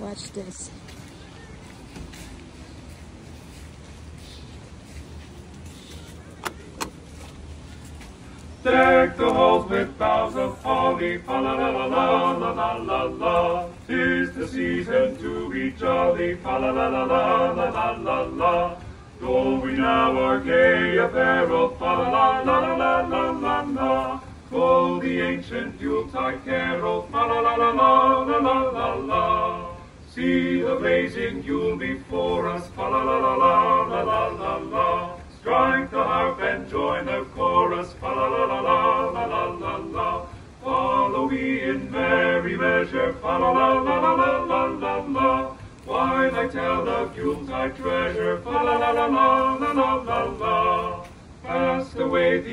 Watch this. Deck the halls with boughs of holly, fa la la la la la la la la. Tis the season to be jolly, fa la la la la la la la la. Though we now are gay apparel, fa la la la la la la la. Call the ancient Yuletide carol, fa la See the blazing Yule before us, fa la la la la la la la la. Strike the harp and join the chorus, fa la la la la la la la la. Follow we in merry measure, fa la la la la la la la la. While I tell of Yuletide treasure, fa la la la la la la la la. Passed away the